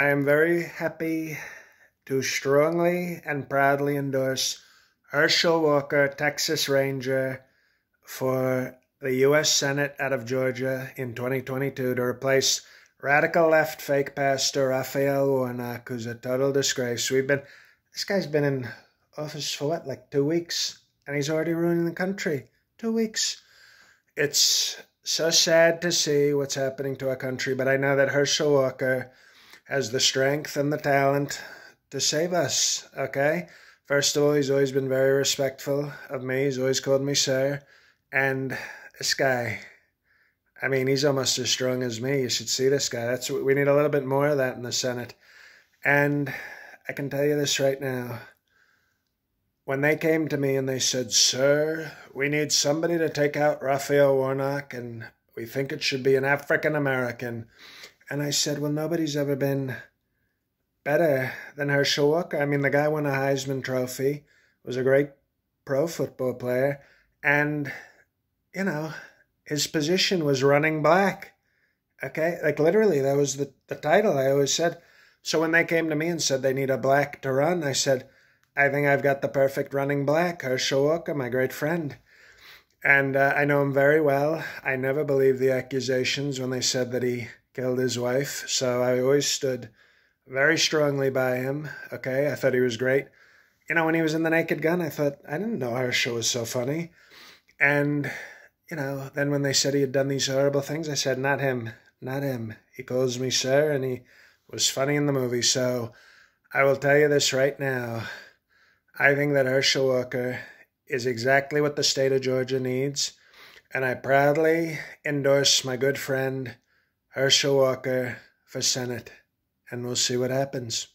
I am very happy to strongly and proudly endorse Herschel Walker, Texas Ranger, for the U.S. Senate out of Georgia in 2022 to replace radical left fake pastor Raphael Warnock, who's a total disgrace. We've been, this guy's been in office for what, like two weeks? And he's already ruining the country. Two weeks. It's so sad to see what's happening to our country, but I know that Herschel Walker has the strength and the talent to save us, okay? First of all, he's always been very respectful of me. He's always called me sir. And this guy, I mean, he's almost as strong as me. You should see this guy. That's we need a little bit more of that in the Senate. And I can tell you this right now. When they came to me and they said, Sir, we need somebody to take out Raphael Warnock, and we think it should be an African American. And I said, Well, nobody's ever been better than Herschel Walker. I mean, the guy won a Heisman Trophy, was a great pro football player, and, you know, his position was running back. Okay, like literally, that was the, the title I always said. So when they came to me and said they need a black to run, I said, I think I've got the perfect running black, Herschel Walker, my great friend. And uh, I know him very well. I never believed the accusations when they said that he killed his wife. So I always stood very strongly by him. Okay, I thought he was great. You know, when he was in the Naked Gun, I thought, I didn't know Herschel was so funny. And, you know, then when they said he had done these horrible things, I said, not him, not him. He calls me sir, and he was funny in the movie. So I will tell you this right now. I think that Herschel Walker is exactly what the state of Georgia needs. And I proudly endorse my good friend Herschel Walker for Senate. And we'll see what happens.